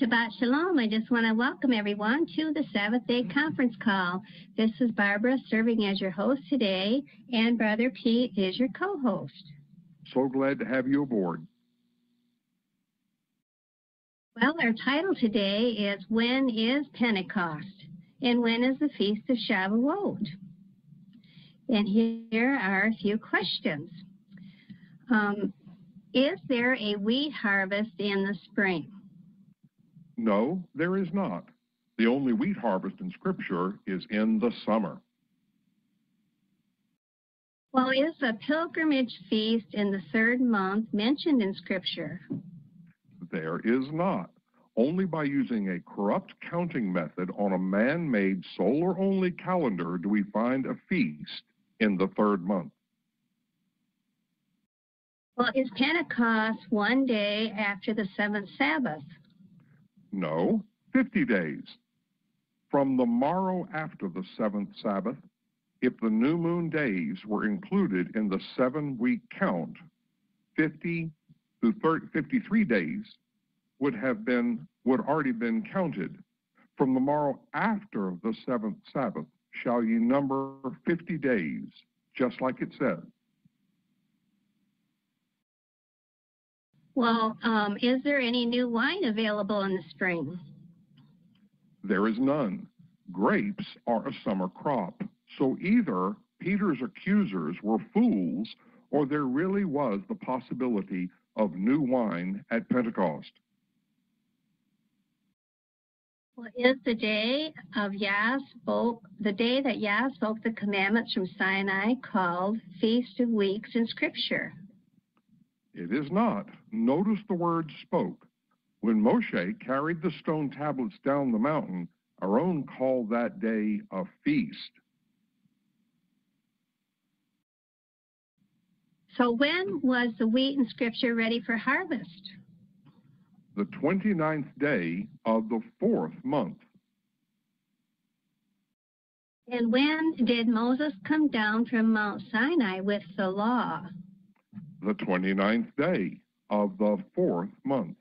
Shabbat Shalom. I just want to welcome everyone to the Sabbath Day conference call. This is Barbara serving as your host today, and Brother Pete is your co host. So glad to have you aboard. Well, our title today is When is Pentecost? And when is the Feast of Shavuot? And here are a few questions. Um, is there a wheat harvest in the spring? No, there is not. The only wheat harvest in Scripture is in the summer. Well, is a pilgrimage feast in the third month mentioned in Scripture? There is not. Only by using a corrupt counting method on a man made solar only calendar do we find a feast in the third month. Well, is Pentecost one day after the seventh Sabbath? No, 50 days. From the morrow after the seventh Sabbath, if the new moon days were included in the seven week count, 50 to 30, 53 days would have been would already been counted. From the morrow after the seventh Sabbath shall ye number 50 days, just like it says. Well, um, is there any new wine available in the spring? There is none. Grapes are a summer crop. So either Peter's accusers were fools or there really was the possibility of new wine at Pentecost. Well, is the day of Yah spoke, the day that Yah spoke the commandments from Sinai called Feast of Weeks in Scripture? It is not. Notice the word spoke. When Moshe carried the stone tablets down the mountain, Aaron called that day a feast. So when was the wheat in Scripture ready for harvest? The 29th day of the fourth month. And when did Moses come down from Mount Sinai with the law? the 29th day of the fourth month.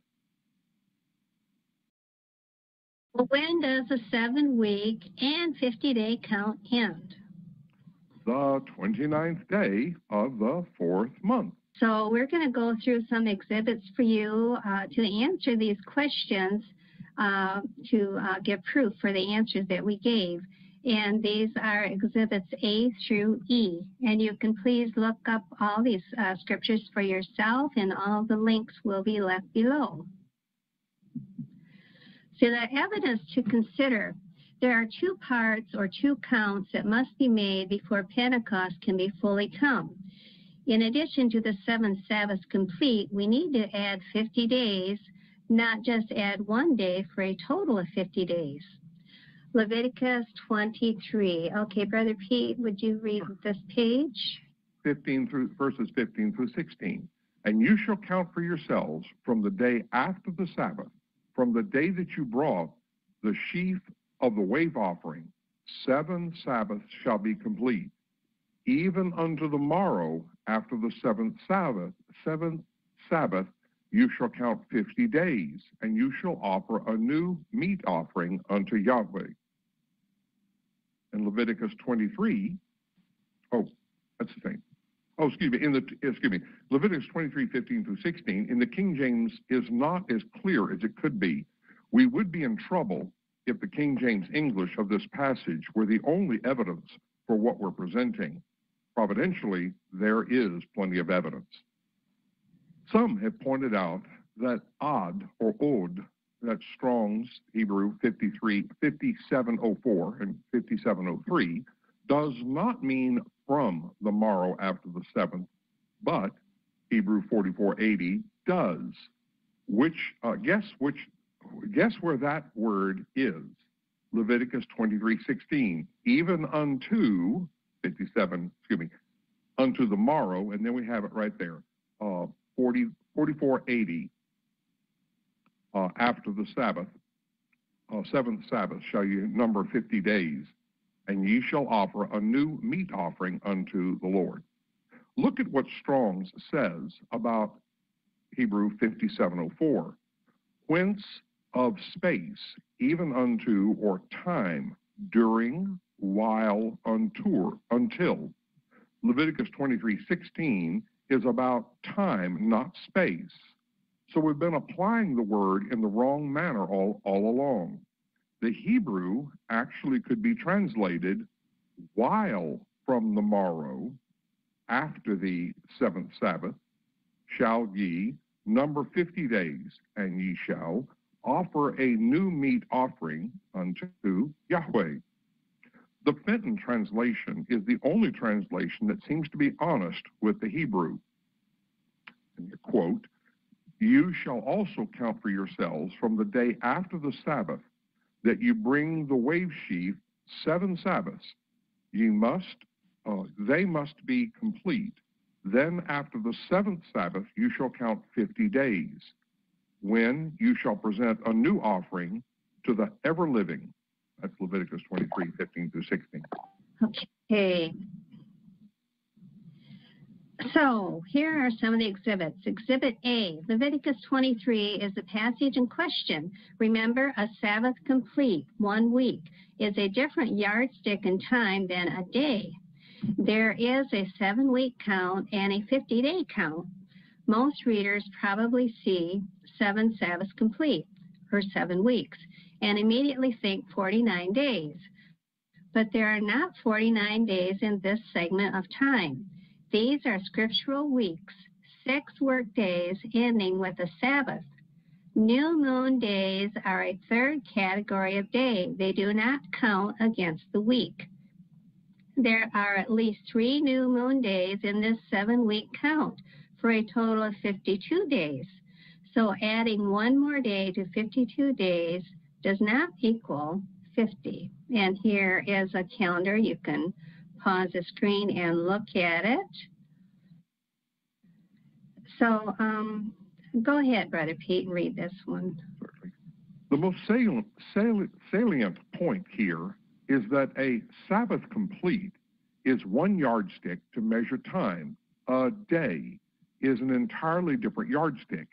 Well, when does the seven week and 50 day count end? The 29th day of the fourth month. So we're going to go through some exhibits for you uh, to answer these questions uh, to uh, give proof for the answers that we gave and these are exhibits A through E. And you can please look up all these uh, scriptures for yourself, and all the links will be left below. So the evidence to consider, there are two parts or two counts that must be made before Pentecost can be fully come. In addition to the seven Sabbaths complete, we need to add 50 days, not just add one day for a total of 50 days. Leviticus 23. Okay, Brother Pete, would you read this page? 15 through verses 15 through 16. And you shall count for yourselves from the day after the Sabbath, from the day that you brought the sheaf of the wave offering, seven Sabbaths shall be complete. Even unto the morrow after the seventh Sabbath, seventh Sabbath, you shall count fifty days, and you shall offer a new meat offering unto Yahweh in Leviticus 23. Oh, that's the thing. Oh, excuse me. In the excuse me, Leviticus 23, 15 through 16. In the King James is not as clear as it could be. We would be in trouble if the King James English of this passage were the only evidence for what we're presenting. Providentially, there is plenty of evidence. Some have pointed out that Ad or Od that's Strong's Hebrew 53, 5704 and 5703, does not mean from the morrow after the seventh, but Hebrew 4480 does. Which uh, guess which guess where that word is? Leviticus 23:16. Even unto 57, excuse me, unto the morrow, and then we have it right there. Uh, 40, 4480 uh, after the Sabbath, uh, seventh Sabbath, shall you number 50 days, and ye shall offer a new meat offering unto the Lord. Look at what Strong's says about Hebrew 5704. Whence of space, even unto or time, during, while, unto, until. Leviticus 23:16 is about time, not space. So we've been applying the word in the wrong manner all, all along. The Hebrew actually could be translated while from the morrow, after the seventh Sabbath, shall ye number 50 days, and ye shall offer a new meat offering unto Yahweh. The Fenton translation is the only translation that seems to be honest with the Hebrew. And you quote, You shall also count for yourselves from the day after the Sabbath that you bring the wave sheaf seven Sabbaths. Ye must, uh, they must be complete. Then after the seventh Sabbath you shall count fifty days, when you shall present a new offering to the ever living. That's Leviticus 23, 15 through 16. Okay. So here are some of the exhibits. Exhibit A, Leviticus 23 is the passage in question. Remember, a Sabbath complete, one week, is a different yardstick in time than a day. There is a seven week count and a 50 day count. Most readers probably see seven Sabbaths complete, or seven weeks, and immediately think 49 days. But there are not 49 days in this segment of time. These are scriptural weeks, six work days ending with a Sabbath. New moon days are a third category of day. They do not count against the week. There are at least three new moon days in this seven week count for a total of 52 days. So adding one more day to 52 days does not equal 50. And here is a calendar. You can pause the screen and look at it. So um, go ahead, Brother Pete, and read this one. The most salient, salient, salient point here is that a Sabbath complete is one yardstick to measure time. A day is an entirely different yardstick.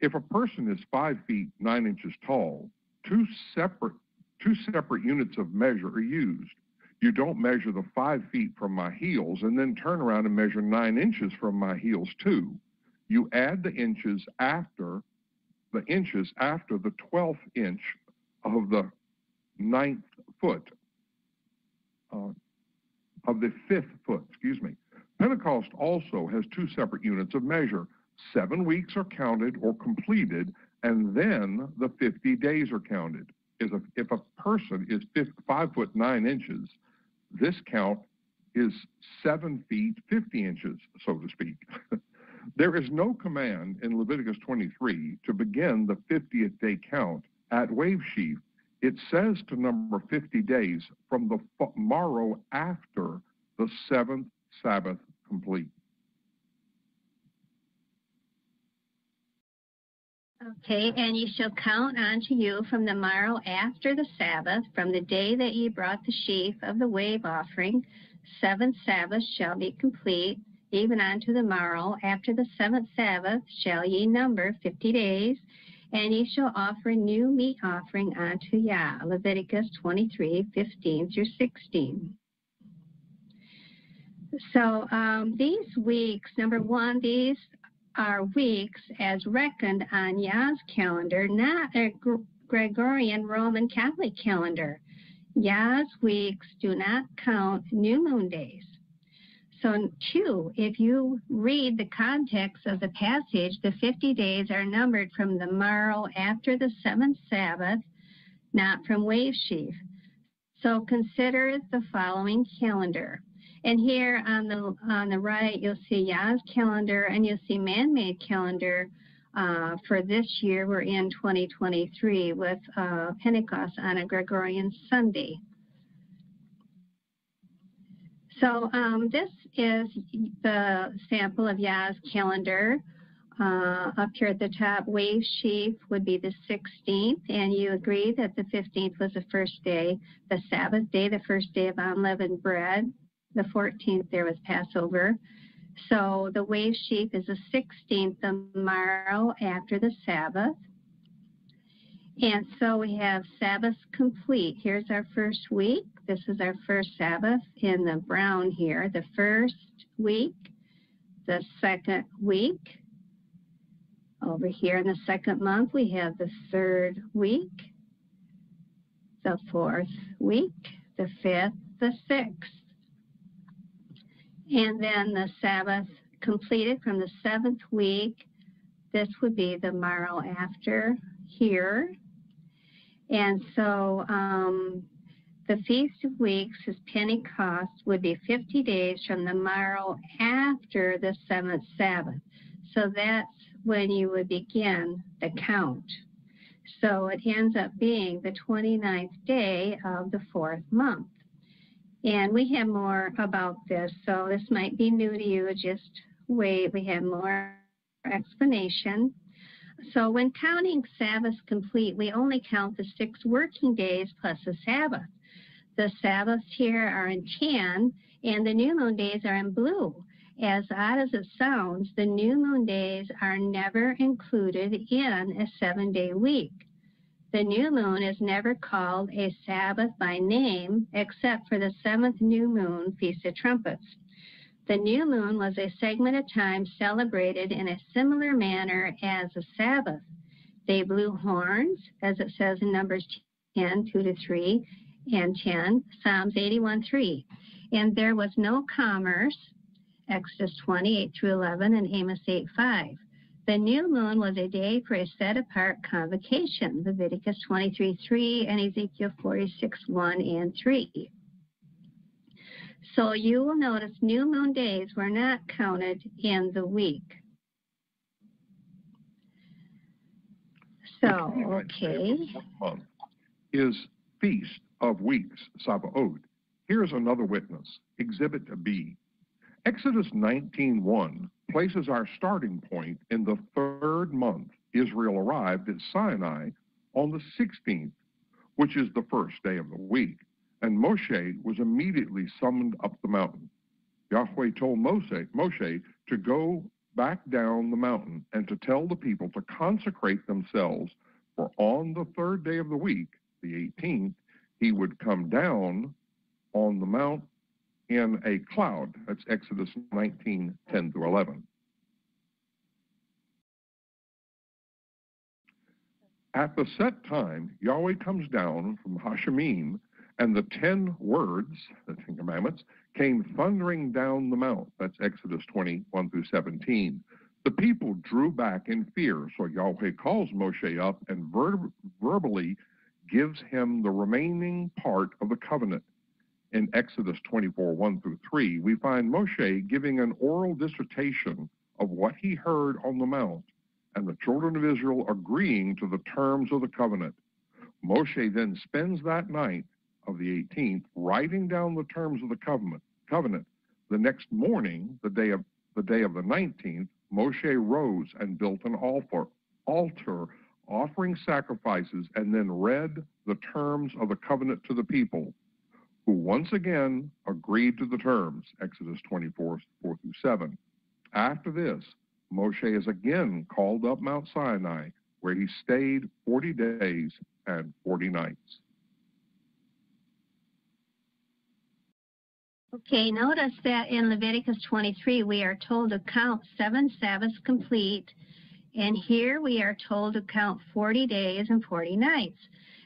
If a person is five feet nine inches tall, two separate two separate units of measure are used. You don't measure the five feet from my heels and then turn around and measure nine inches from my heels too. You add the inches after the inches after the 12th inch of the ninth foot, uh, of the fifth foot, excuse me. Pentecost also has two separate units of measure. Seven weeks are counted or completed, and then the 50 days are counted. If a, if a person is five foot nine inches, this count is seven feet 50 inches, so to speak. there is no command in Leviticus 23 to begin the 50th day count at wave sheaf. It says to number 50 days from the morrow after the seventh Sabbath complete. Okay, and ye shall count unto you from the morrow after the Sabbath, from the day that ye brought the sheaf of the wave offering, seven Sabbaths shall be complete, even unto the morrow. After the seventh Sabbath shall ye number fifty days, and ye shall offer a new meat offering unto Yah. Leviticus 23, 15 through 16. So um, these weeks, number one, these are weeks as reckoned on Yah's calendar, not a Gregorian Roman Catholic calendar. Yah's weeks do not count new moon days. So, two, if you read the context of the passage, the 50 days are numbered from the morrow after the seventh Sabbath, not from wave sheaf. So, consider the following calendar. And here on the on the right, you'll see Yah's calendar and you'll see man-made calendar uh, for this year. We're in 2023 with uh, Pentecost on a Gregorian Sunday. So um, this is the sample of Yah's calendar. Uh, up here at the top, wave sheaf would be the 16th, and you agree that the 15th was the first day, the Sabbath day, the first day of unleavened bread the 14th there was Passover. So the wave sheaf is the 16th, the after the Sabbath. And so we have Sabbath complete. Here's our first week. This is our first Sabbath in the brown here. The first week, the second week. Over here in the second month, we have the third week, the fourth week, the fifth, the sixth. And then the Sabbath completed from the seventh week. This would be the morrow after here. And so um, the Feast of Weeks, is Pentecost, would be 50 days from the morrow after the seventh Sabbath. So that's when you would begin the count. So it ends up being the 29th day of the fourth month. And we have more about this, so this might be new to you. Just wait, we have more explanation. So when counting Sabbaths complete, we only count the six working days plus the Sabbath. The Sabbaths here are in tan, and the new moon days are in blue. As odd as it sounds, the new moon days are never included in a seven day week. The new moon is never called a Sabbath by name except for the seventh new moon, Feast of Trumpets. The new moon was a segment of time celebrated in a similar manner as a Sabbath. They blew horns, as it says in Numbers 10, 2 to 3, and 10, Psalms 81, 3. And there was no commerce, Exodus 28 through 11, and Amos 8, 5. The new moon was a day for a set apart convocation, Leviticus 23 3 and Ezekiel 46 1 and 3. So you will notice new moon days were not counted in the week. So, okay. Month is Feast of Weeks, Shavuot. Here's another witness, Exhibit B. Exodus 19.1 places our starting point in the third month. Israel arrived at Sinai on the 16th, which is the first day of the week, and Moshe was immediately summoned up the mountain. Yahweh told Moshe, Moshe to go back down the mountain and to tell the people to consecrate themselves, for on the third day of the week, the 18th, he would come down on the mount in a cloud. That's Exodus 19, 10 through 11. At the set time, Yahweh comes down from Hashemim, and the ten words, the Ten Commandments, came thundering down the mount. That's Exodus 21 through 17. The people drew back in fear, so Yahweh calls Moshe up and ver verbally gives him the remaining part of the covenant in Exodus 24, 1 through 3, we find Moshe giving an oral dissertation of what he heard on the mount, and the children of Israel agreeing to the terms of the covenant. Moshe then spends that night of the 18th writing down the terms of the covenant. Covenant. The next morning, the day of the day of the 19th, Moshe rose and built an altar, altar offering sacrifices, and then read the terms of the covenant to the people who once again agreed to the terms, Exodus 24, 4 through 7. After this, Moshe is again called up Mount Sinai, where he stayed 40 days and 40 nights. Okay, notice that in Leviticus 23, we are told to count seven Sabbaths complete, and here we are told to count 40 days and 40 nights.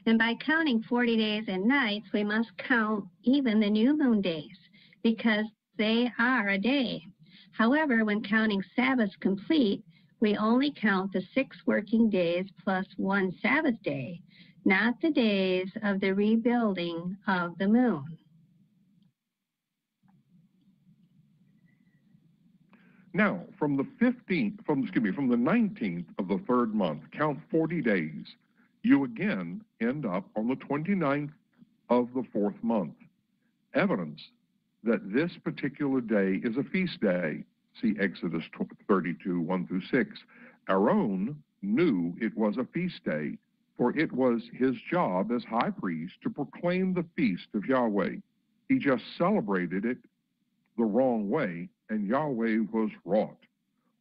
And by counting 40 days and nights, we must count even the new moon days because they are a day. However, when counting Sabbaths complete, we only count the six working days plus one Sabbath day, not the days of the rebuilding of the moon. Now, from the 15th, from excuse me, from the 19th of the third month, count 40 days you again end up on the 29th of the fourth month. Evidence that this particular day is a feast day. See Exodus 32, 1 through 6. Aaron knew it was a feast day, for it was his job as high priest to proclaim the feast of Yahweh. He just celebrated it the wrong way, and Yahweh was wrought.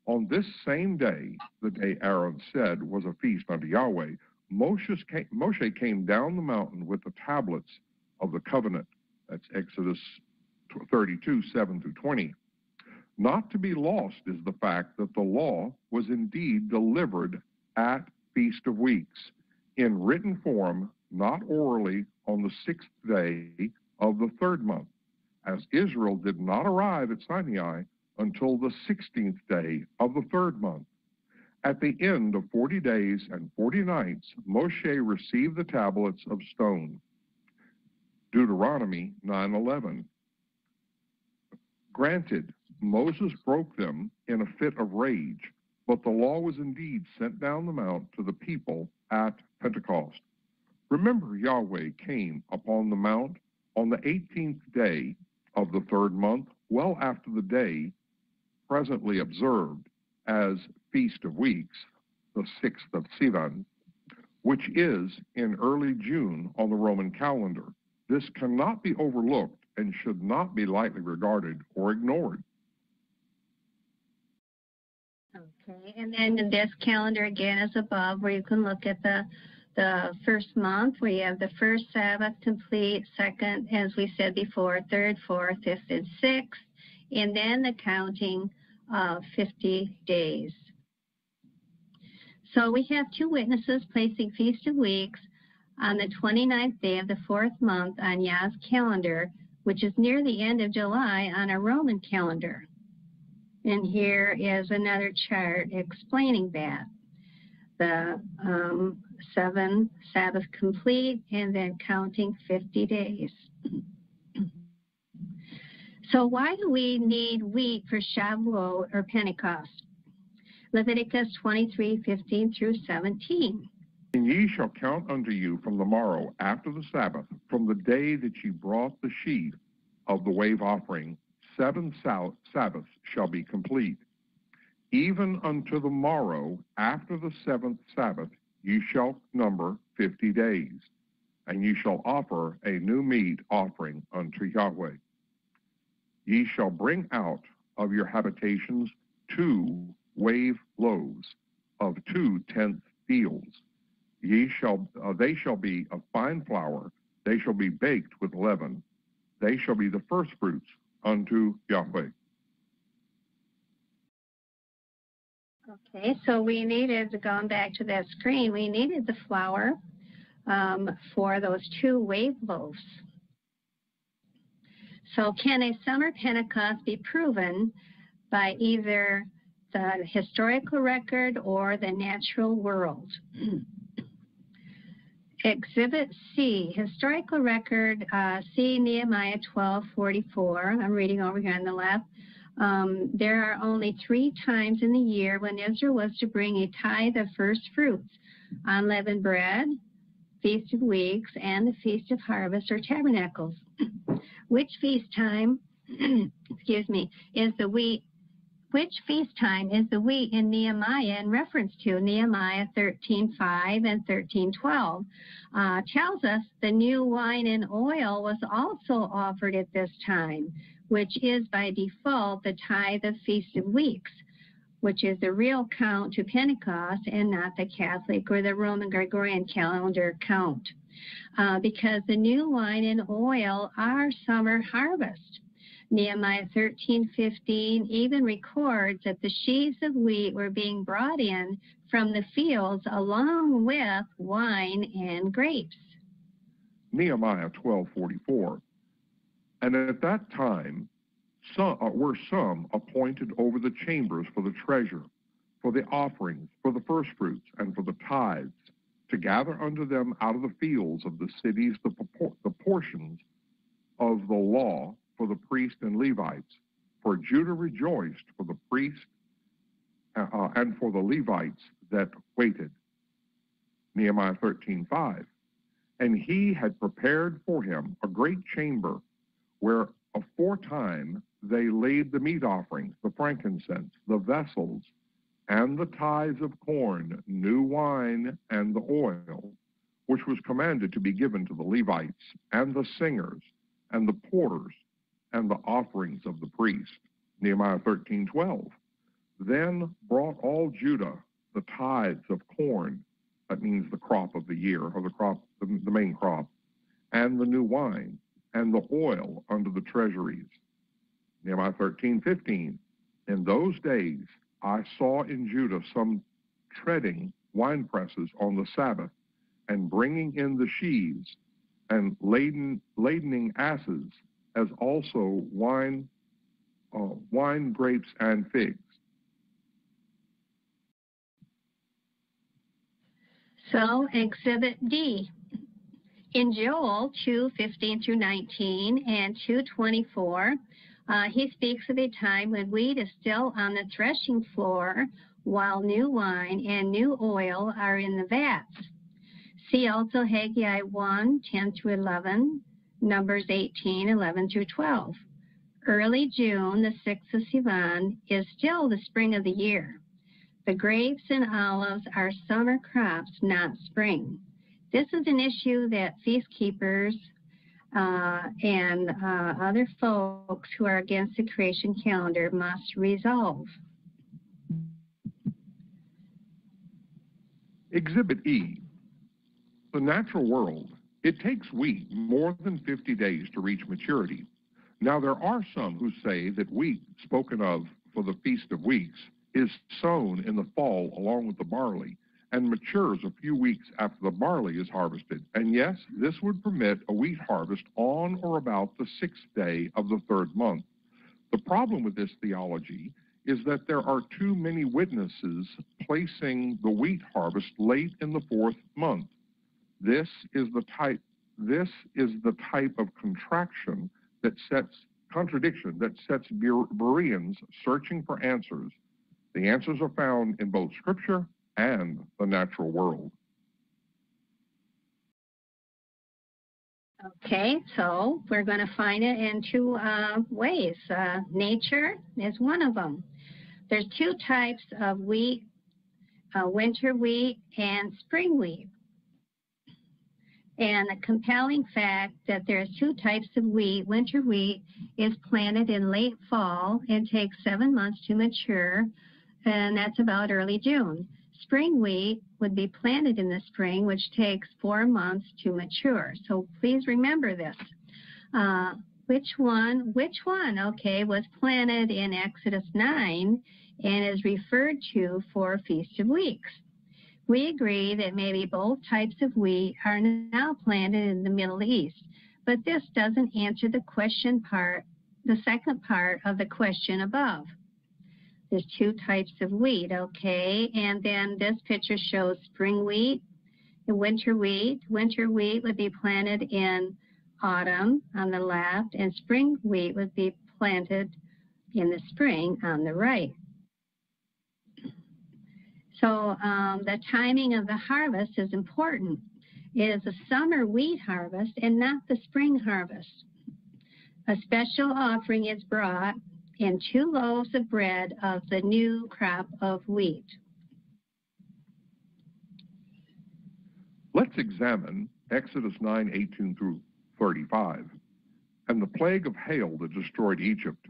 On this same day, the day Aaron said was a feast unto Yahweh, Moshe came, Moshe came down the mountain with the tablets of the covenant. That's Exodus 32, 7 through 20. Not to be lost is the fact that the law was indeed delivered at Feast of Weeks in written form, not orally, on the sixth day of the third month, as Israel did not arrive at Sinai until the sixteenth day of the third month. At the end of forty days and forty nights, Moshe received the tablets of stone. Deuteronomy 9:11. Granted, Moses broke them in a fit of rage, but the law was indeed sent down the mount to the people at Pentecost. Remember, Yahweh came upon the mount on the 18th day of the third month, well after the day presently observed as Feast of Weeks, the 6th of Sivan, which is in early June on the Roman calendar. This cannot be overlooked and should not be lightly regarded or ignored. Okay, and then this calendar again is above where you can look at the the first month where you have the first Sabbath complete, second, as we said before, third, fourth, fifth, and sixth, and then the counting of 50 days. So we have two witnesses placing Feast of Weeks on the 29th day of the fourth month on Yah's calendar, which is near the end of July on a Roman calendar. And here is another chart explaining that. The um, seven Sabbath complete and then counting 50 days. So why do we need wheat for Shavuot or Pentecost? Leviticus 23, 15 through 17. And ye shall count unto you from the morrow after the Sabbath, from the day that ye brought the sheaf of the wave offering, seven Sabbaths shall be complete. Even unto the morrow after the seventh Sabbath, ye shall number fifty days, and ye shall offer a new meat offering unto Yahweh. Ye shall bring out of your habitations two wave loaves of two tenth fields. Ye shall, uh, they shall be of fine flour, they shall be baked with leaven, they shall be the firstfruits unto Yahweh. Okay, so we needed, going back to that screen, we needed the flour um, for those two wave loaves. So can a summer Pentecost be proven by either the historical record or the natural world? Exhibit C, historical record, uh, C, Nehemiah 1244. I'm reading over here on the left. Um, there are only three times in the year when Israel was to bring a tithe of first fruits unleavened bread, Feast of Weeks, and the Feast of Harvest or Tabernacles. Which feast time, excuse me, is the wheat? Which feast time is the wheat in Nehemiah in reference to Nehemiah 13:5 and 13:12? Uh, tells us the new wine and oil was also offered at this time which is by default the tithe of Feast of Weeks, which is the real count to Pentecost and not the Catholic or the Roman Gregorian calendar count. Uh, because the new wine and oil are summer harvest. Nehemiah 13:15 even records that the sheaves of wheat were being brought in from the fields along with wine and grapes. Nehemiah 12:44 and at that time some, uh, were some appointed over the chambers for the treasure, for the offerings, for the firstfruits, and for the tithes, to gather unto them out of the fields of the cities the, the portions of the law for the priests and Levites. For Judah rejoiced for the priests uh, uh and for the Levites that waited. Nehemiah 13:5. And he had prepared for him a great chamber where aforetime they laid the meat offerings, the frankincense, the vessels, and the tithes of corn, new wine, and the oil, which was commanded to be given to the Levites, and the singers, and the porters, and the offerings of the priest. Nehemiah 13, 12. Then brought all Judah the tithes of corn, that means the crop of the year, or the crop, the, the main crop, and the new wine, and the oil under the treasuries. Nehemiah 13, 15. In those days I saw in Judah some treading wine presses on the Sabbath, and bringing in the sheaves, and laden, ladening asses, as also wine, uh, wine, grapes, and figs. So, Exhibit D. In Joel 2 15 through 19 and 2 24, uh, he speaks of a time when wheat is still on the threshing floor while new wine and new oil are in the vats. See also Haggai 1 10 through 11, Numbers 18 11 through 12. Early June, the 6th of Sivan, is still the spring of the year. The grapes and olives are summer crops, not spring. This is an issue that feast keepers uh, and uh, other folks who are against the creation calendar must resolve. Exhibit E. The natural world. It takes wheat more than 50 days to reach maturity. Now, there are some who say that wheat, spoken of for the Feast of Weeks, is sown in the fall along with the barley and matures a few weeks after the barley is harvested. And yes, this would permit a wheat harvest on or about the sixth day of the third month. The problem with this theology is that there are too many witnesses placing the wheat harvest late in the fourth month. This is the type this is the type of contraction that sets contradiction that sets Bereans searching for answers the answers are found in both scripture and the natural world. Okay, so we're going to find it in two uh, ways. Uh, nature is one of them. There's two types of wheat, uh, winter wheat and spring wheat. And the compelling fact that there's two types of wheat, winter wheat is planted in late fall and takes seven months to mature, and that's about early June. Spring wheat would be planted in the spring, which takes four months to mature. So please remember this. Uh, which one, which one, okay, was planted in Exodus 9 and is referred to for Feast of Weeks. We agree that maybe both types of wheat are now planted in the Middle East, but this doesn't answer the question part, the second part of the question above. There's two types of wheat, okay? And then this picture shows spring wheat and winter wheat. Winter wheat would be planted in autumn on the left, and spring wheat would be planted in the spring on the right. So um, the timing of the harvest is important. It is a summer wheat harvest and not the spring harvest. A special offering is brought and two loaves of bread of the new crop of wheat. Let's examine Exodus 9 18 through 35 and the plague of hail that destroyed Egypt.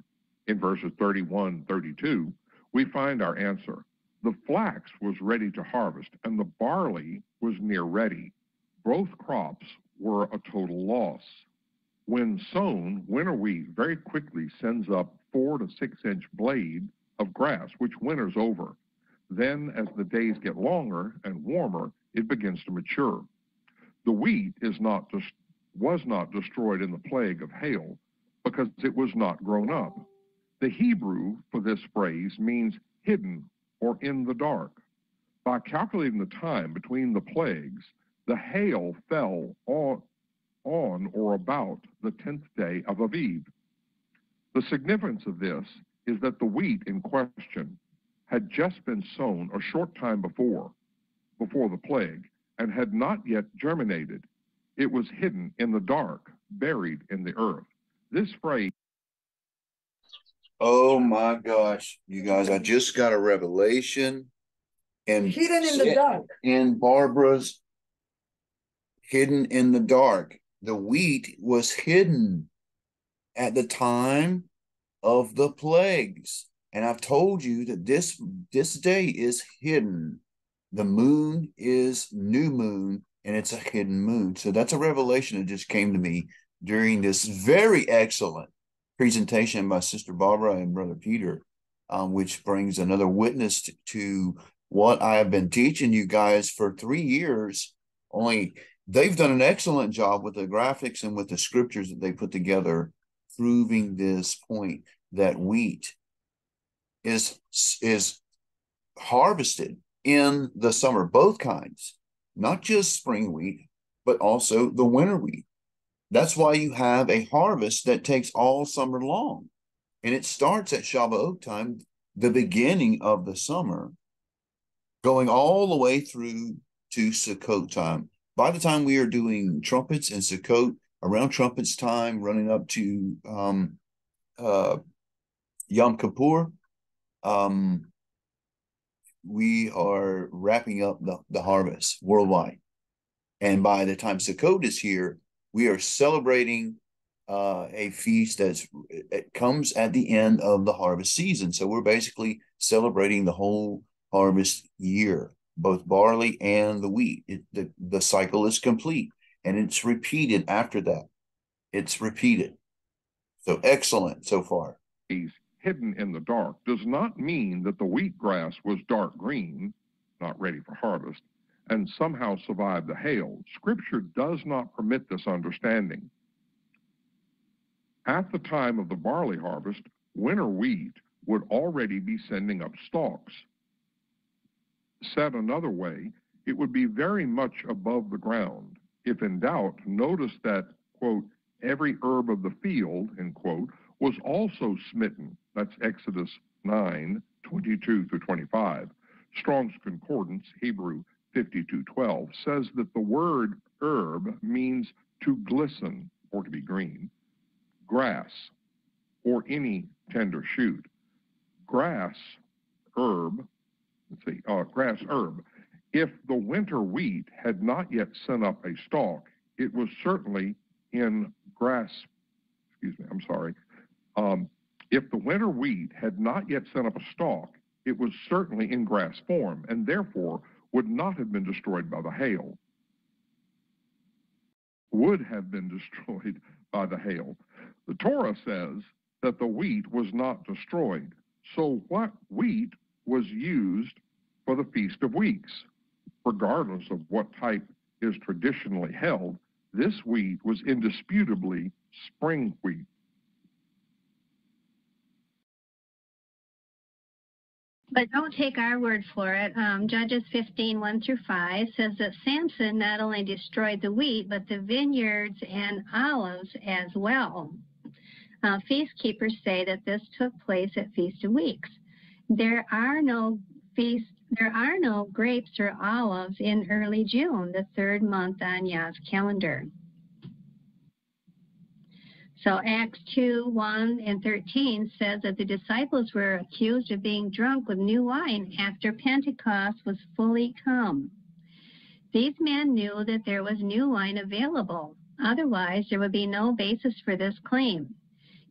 In verses 31 32, we find our answer. The flax was ready to harvest, and the barley was near ready. Both crops were a total loss. When sown, winter wheat very quickly sends up four to six inch blade of grass, which winters over. Then, as the days get longer and warmer, it begins to mature. The wheat is not just was not destroyed in the plague of hail because it was not grown up. The Hebrew for this phrase means hidden or in the dark. By calculating the time between the plagues, the hail fell on, on or about the tenth day of Aviv, the significance of this is that the wheat in question had just been sown a short time before, before the plague, and had not yet germinated. It was hidden in the dark, buried in the earth. This phrase. Oh my gosh, you guys, I just got a revelation. And hidden in the dark. In Barbara's hidden in the dark. The wheat was hidden at the time of the plagues. And I've told you that this this day is hidden. The moon is new moon and it's a hidden moon. So that's a revelation that just came to me during this very excellent presentation by Sister Barbara and Brother Peter, um, which brings another witness to, to what I have been teaching you guys for three years. Only they've done an excellent job with the graphics and with the scriptures that they put together, proving this point that wheat is is harvested in the summer, both kinds, not just spring wheat, but also the winter wheat. That's why you have a harvest that takes all summer long. And it starts at Shavuot time, the beginning of the summer, going all the way through to Sukkot time. By the time we are doing trumpets and Sukkot, around trumpets time, running up to um, uh, Yom Kippur, um, we are wrapping up the, the harvest worldwide. And by the time Sukkot is here, we are celebrating uh, a feast that's it comes at the end of the harvest season. So we're basically celebrating the whole harvest year, both barley and the wheat. It, the, the cycle is complete and it's repeated after that. It's repeated. So excellent so far. He's hidden in the dark does not mean that the wheatgrass was dark green, not ready for harvest, and somehow survived the hail. Scripture does not permit this understanding. At the time of the barley harvest, winter wheat would already be sending up stalks. Said another way, it would be very much above the ground. If in doubt, notice that, quote, every herb of the field, end quote, was also smitten. That's Exodus 9, 22 through 25. Strong's Concordance, Hebrew 5212, says that the word herb means to glisten or to be green, grass, or any tender shoot. Grass, herb, let's see, uh, grass herb. If the winter wheat had not yet sent up a stalk, it was certainly in grass, excuse me, I'm sorry, um, if the winter wheat had not yet sent up a stalk, it was certainly in grass form and therefore would not have been destroyed by the hail. Would have been destroyed by the hail. The Torah says that the wheat was not destroyed. So, what wheat was used for the Feast of Weeks? Regardless of what type is traditionally held, this wheat was indisputably spring wheat. But don't take our word for it. Um, Judges 15, 1 through 5 says that Samson not only destroyed the wheat, but the vineyards and olives as well. Uh, feast keepers say that this took place at Feast of Weeks. There are no feast, there are no grapes or olives in early June, the third month on Yah's calendar. So Acts 2, 1 and 13 says that the disciples were accused of being drunk with new wine after Pentecost was fully come. These men knew that there was new wine available. Otherwise, there would be no basis for this claim.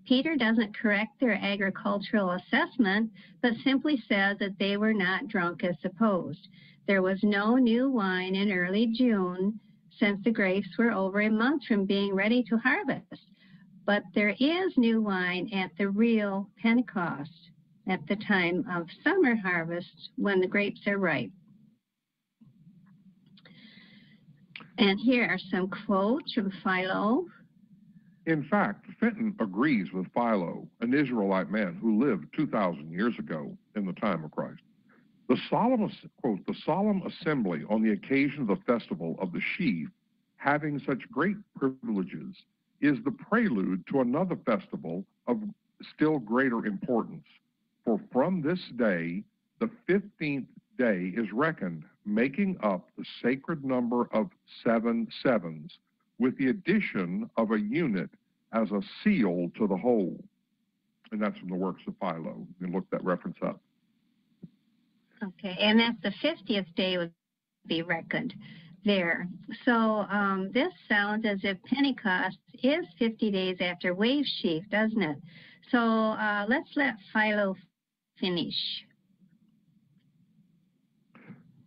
Peter doesn't correct their agricultural assessment, but simply says that they were not drunk as supposed. There was no new wine in early June since the grapes were over a month from being ready to harvest. But there is new wine at the real Pentecost, at the time of summer harvest when the grapes are ripe. And here are some quotes from Philo. In fact, Fenton agrees with Philo, an Israelite man who lived 2,000 years ago in the time of Christ. The solemn, quote, the solemn assembly on the occasion of the festival of the sheaf, having such great privileges is the prelude to another festival of still greater importance. For from this day, the 15th day is reckoned, making up the sacred number of seven sevens, with the addition of a unit as a seal to the whole. And that's from the works of Philo. You can look that reference up. Okay, and that's the 50th day would be reckoned there. So um, this sounds as if Pentecost is 50 days after wave sheaf, doesn't it? So uh, let's let Philo finish.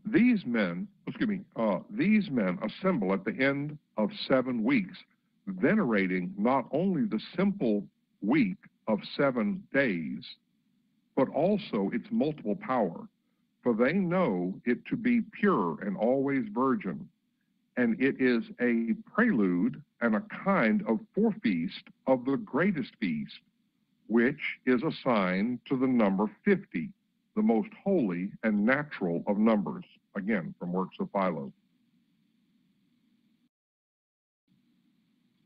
These men, excuse me, uh, these men assemble at the end of seven weeks, venerating not only the simple week of seven days, but also its multiple power. For they know it to be pure and always virgin, and it is a prelude and a kind of forefeast of the greatest feast, which is assigned to the number 50, the most holy and natural of numbers. Again, from Works of Philo.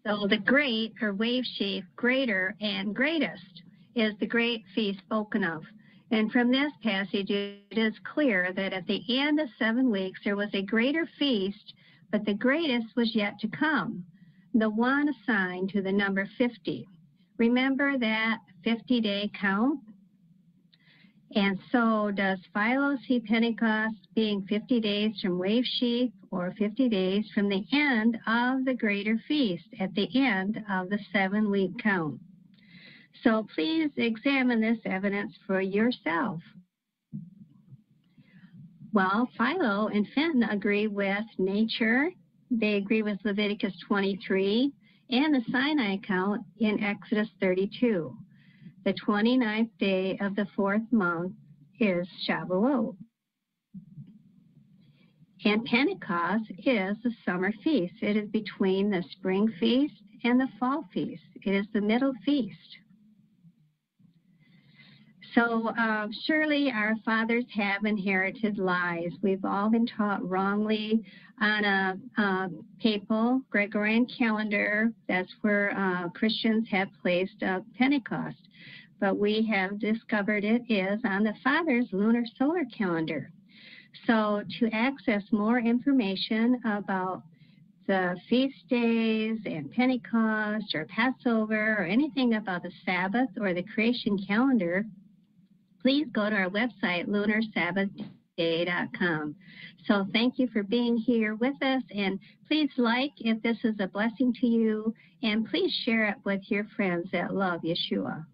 So the great or wave sheaf, greater and greatest is the great feast spoken of. And from this passage, it is clear that at the end of seven weeks, there was a greater feast, but the greatest was yet to come, the one assigned to the number 50. Remember that 50 day count? And so does Philo see Pentecost being 50 days from wave sheaf or 50 days from the end of the greater feast at the end of the seven week count? So please examine this evidence for yourself. Well, Philo and Fenton agree with nature. They agree with Leviticus 23 and the Sinai account in Exodus 32. The 29th day of the fourth month is Shavuot. And Pentecost is the summer feast. It is between the spring feast and the fall feast. It is the middle feast. So uh, surely our fathers have inherited lies. We've all been taught wrongly on a, a papal Gregorian calendar. That's where uh, Christians have placed Pentecost. But we have discovered it is on the fathers' lunar solar calendar. So to access more information about the feast days and Pentecost or Passover or anything about the Sabbath or the creation calendar, please go to our website, lunarsabbathday.com. So thank you for being here with us, and please like if this is a blessing to you, and please share it with your friends that love Yeshua.